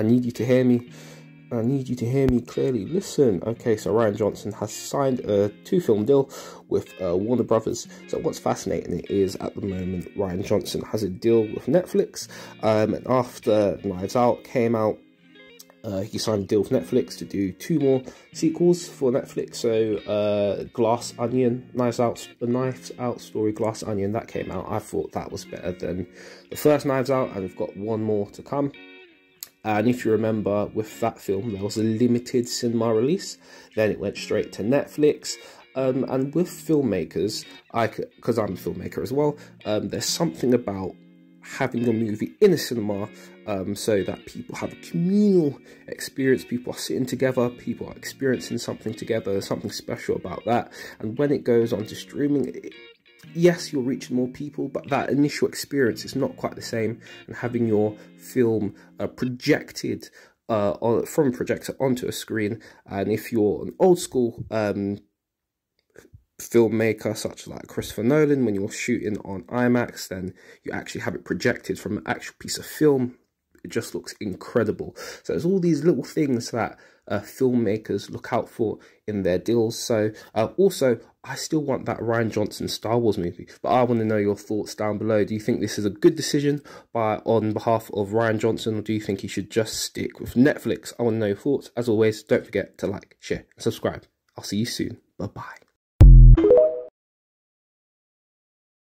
I need you to hear me. I need you to hear me clearly. Listen, okay, so Rian Johnson has signed a two film deal with uh, Warner Brothers. So, what's fascinating is at the moment, Rian Johnson has a deal with Netflix. Um, and after Knives Out came out, uh, he signed a deal with Netflix to do two more sequels for Netflix. So, uh, Glass Onion, Knives Out, the Knives Out story, Glass Onion, that came out. I thought that was better than the first Knives Out, and we've got one more to come. And if you remember, with that film, there was a limited cinema release. Then it went straight to Netflix. Um, and with filmmakers, I because I'm a filmmaker as well, um, there's something about having a movie in a cinema um, so that people have a communal experience. People are sitting together, people are experiencing something together. There's something special about that. And when it goes on to streaming, it, yes, you're reaching more people, but that initial experience is not quite the same. And having your film uh, projected uh, on, from a projector onto a screen, and if you're an old school um, filmmaker such like Christopher Nolan, when you're shooting on IMAX, then you actually have it projected from an actual piece of film. It just looks incredible. So there's all these little things that uh, filmmakers look out for in their deals. So uh, also, I still want that Rian Johnson Star Wars movie, but I want to know your thoughts down below. Do you think this is a good decision by on behalf of Rian Johnson, or do you think he should just stick with Netflix? I want to know your thoughts. As always, don't forget to like, share, and subscribe. I'll see you soon. Bye bye.